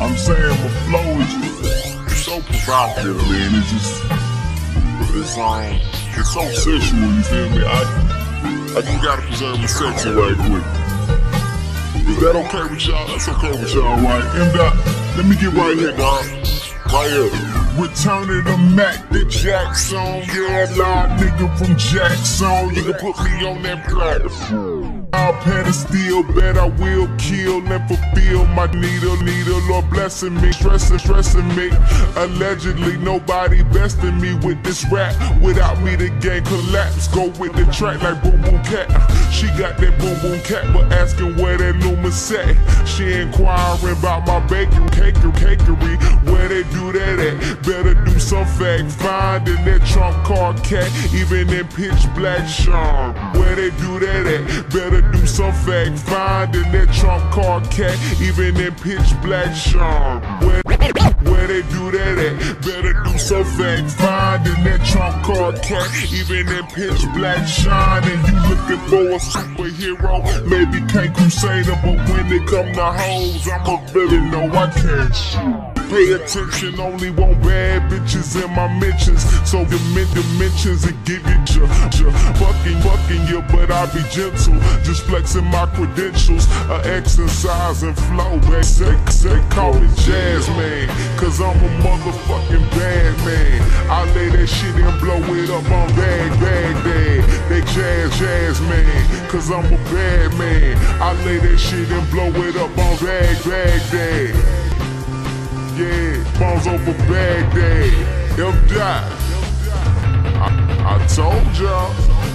I'm saying my flow is just so provocative, man. It's just, it's um, it's so sexual. You feel me? I, I just gotta preserve my sexy right quick. Is that okay with y'all? That's okay with y'all, right? And dot, let me get right here, dog. Right here. Returning the Mac to Jackson. Yeah, live nigga from Jackson. You can put me on that platform. I'll pedestal, bet I will kill and fulfill my needle, needle, Lord blessing me, stressing, stressing me. Allegedly, nobody besting me with this rap. Without me, the game collapse. Go with the track like Boom Boom Cat. She got that Boom Boom Cat, but asking where that Luma set. She inquiring about my bakery, cakery, cakery. Where they do that at? Better do some fact finding that trump card cat, even in pitch black charm. Where they do that at? Better do some fact finding that trump card cat, even in pitch black charm. Where, where they do that at? Better do some fact finding that trump card cat, even in pitch black shine. And you looking for a superhero? Maybe can't crusader, but when it come to hoes, I'm a villain. No, I can't shoot. Pay attention, only want bad bitches in my mentions. So mid dimensions and give you ja, ja, fucking, fucking you, but I be gentle. Just flexing my credentials, uh, exercise and flow. They say, say call me jazz man, cause I'm a motherfucking bad man. I lay that shit and blow it up on bag, bag, bag. They jazz, jazz man, cause I'm a bad man. I lay that shit and blow it up on bag, bag, bag. Bombs over Baghdad. If die, I, I told y'all.